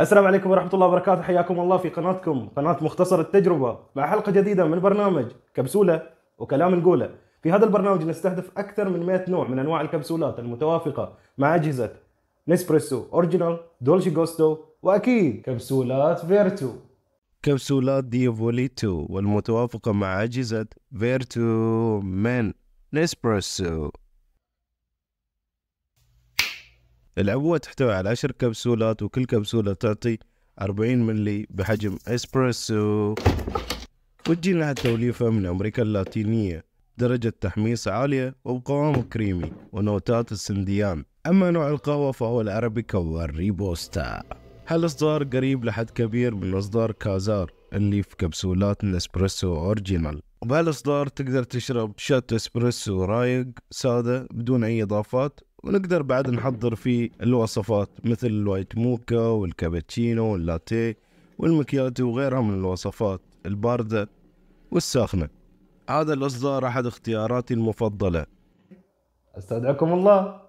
السلام عليكم ورحمة الله وبركاته. حياكم الله في قناتكم قناة مختصر التجربة مع حلقة جديدة من برنامج كبسولة وكلام نقوله. في هذا البرنامج نستهدف أكثر من 100 نوع من أنواع الكبسولات المتوافقة مع أجهزة نسبريسو Original دولشي جوستو وأكيد كبسولات فيرتو كبسولات ديافوليتو والمتوافقة مع أجهزة فيرتو من نسبريسو العبوة تحتوي على عشر كبسولات وكل كبسولة تعطي 40 ملي بحجم إسبريسو. وتجينا التوليفة من أمريكا اللاتينية. درجة تحميص عالية وبقوام كريمي ونوتات السنديان. أما نوع القهوة فهو الأرابيكا والروبوستا هالإصدار قريب لحد كبير من إصدار كازار اللي في كبسولات الإسبريسو Original. بهالاصدار تقدر تشرب shot إسبريسو رايق سادة بدون أي إضافات ونقدر بعد نحضر فيه الوصفات مثل ال white mocha والكابتشينو واللاتيه والمكياتو وغيرها من الوصفات الباردة والساخنة. هذا الإصدار أحد اختياراتي المفضلة. أستودعكم الله.